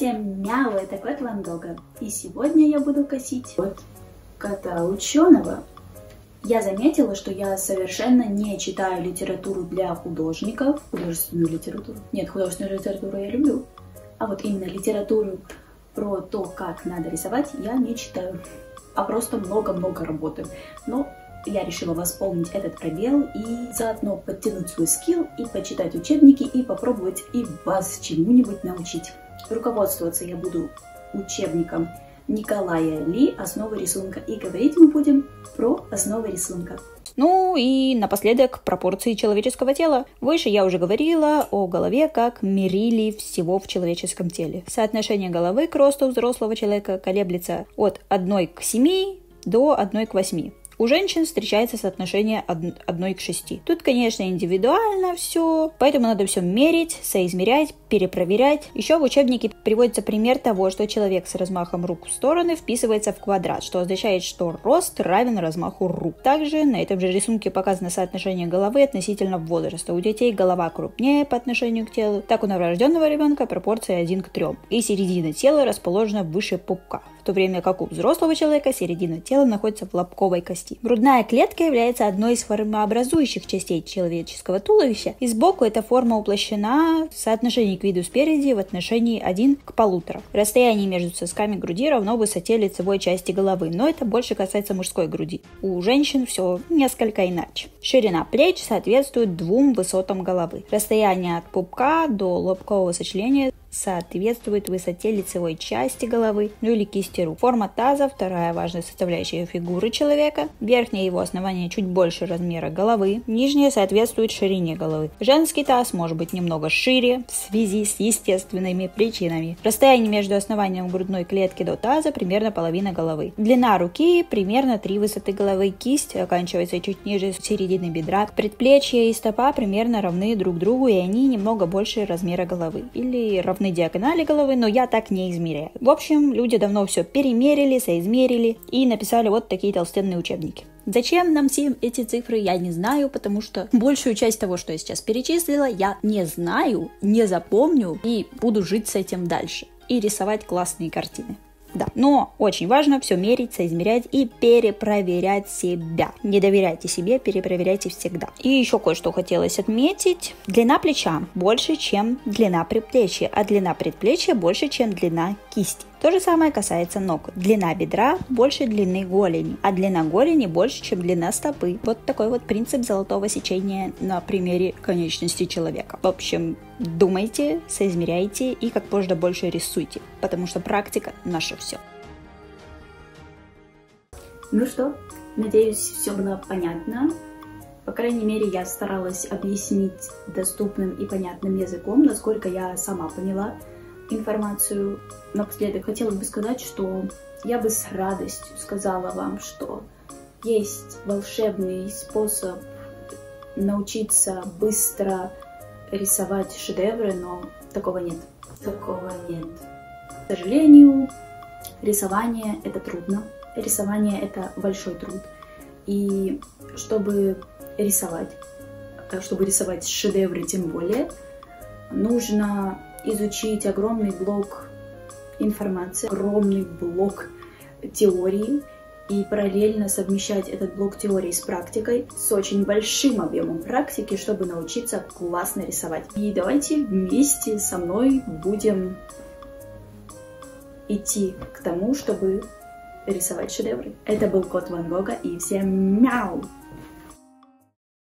Всем мяу, это кот Ван. И сегодня я буду косить вот кота ученого. Я заметила, что я совершенно не читаю литературу для художников, художественную литературу. Нет, художественную литературу я люблю. А вот именно литературу про то, как надо рисовать, я не читаю. А просто много-много работаю. Но я решила восполнить этот пробел и заодно подтянуть свой скилл и почитать учебники и попробовать и вас чему-нибудь научить. Руководствоваться я буду учебником Николая Ли «Основы рисунка». И говорить мы будем про основы рисунка. Ну и напоследок пропорции человеческого тела. Выше я уже говорила о голове как мерили всего в человеческом теле. Соотношение головы к росту взрослого человека колеблется от 1 к 7 до 1 к 8. У женщин встречается соотношение 1 к 6. Тут, конечно, индивидуально все, поэтому надо все мерить, соизмерять, перепроверять. Еще в учебнике приводится пример того, что человек с размахом рук в стороны вписывается в квадрат, что означает, что рост равен размаху рук. Также на этом же рисунке показано соотношение головы относительно возраста. У детей голова крупнее по отношению к телу, так у новорожденного ребенка пропорция 1 к 3. И середина тела расположена выше пупка в то время как у взрослого человека середина тела находится в лобковой кости. Грудная клетка является одной из формообразующих частей человеческого туловища, и сбоку эта форма уплощена в соотношении к виду спереди в отношении 1 к полутора. Расстояние между сосками груди равно высоте лицевой части головы, но это больше касается мужской груди. У женщин все несколько иначе. Ширина плеч соответствует двум высотам головы. Расстояние от пупка до лобкового сочленения соответствует высоте лицевой части головы, ну или кисти рук. Форма таза – вторая важная составляющая фигуры человека. Верхнее его основание чуть больше размера головы, нижнее соответствует ширине головы. Женский таз может быть немного шире в связи с естественными причинами. Расстояние между основанием грудной клетки до таза примерно половина головы. Длина руки примерно три высоты головы, кисть оканчивается чуть ниже середины бедра. Предплечье и стопа примерно равны друг другу и они немного больше размера головы или равны равны диагонали головы, но я так не измеряю. В общем, люди давно все перемерили, соизмерили и написали вот такие толстенные учебники. Зачем нам всем эти цифры, я не знаю, потому что большую часть того, что я сейчас перечислила, я не знаю, не запомню и буду жить с этим дальше и рисовать классные картины. Да. Но очень важно все мерить, соизмерять и перепроверять себя. Не доверяйте себе, перепроверяйте всегда. И еще кое-что хотелось отметить. Длина плеча больше, чем длина предплечья, а длина предплечья больше, чем длина кисти. То же самое касается ног. Длина бедра больше длины голени, а длина голени больше, чем длина стопы. Вот такой вот принцип золотого сечения на примере конечности человека. В общем, думайте, соизмеряйте и как можно больше рисуйте, потому что практика – наше все. Ну что, надеюсь, все было понятно. По крайней мере, я старалась объяснить доступным и понятным языком, насколько я сама поняла информацию. Напоследок хотела бы сказать, что я бы с радостью сказала вам, что есть волшебный способ научиться быстро рисовать шедевры, но такого нет. Такого нет. К сожалению, рисование это трудно. Рисование это большой труд. И чтобы рисовать, чтобы рисовать шедевры тем более, нужно изучить огромный блок информации, огромный блок теории и параллельно совмещать этот блок теории с практикой, с очень большим объемом практики, чтобы научиться классно рисовать. И давайте вместе со мной будем идти к тому, чтобы рисовать шедевры. Это был Кот Ван Гога и всем мяу!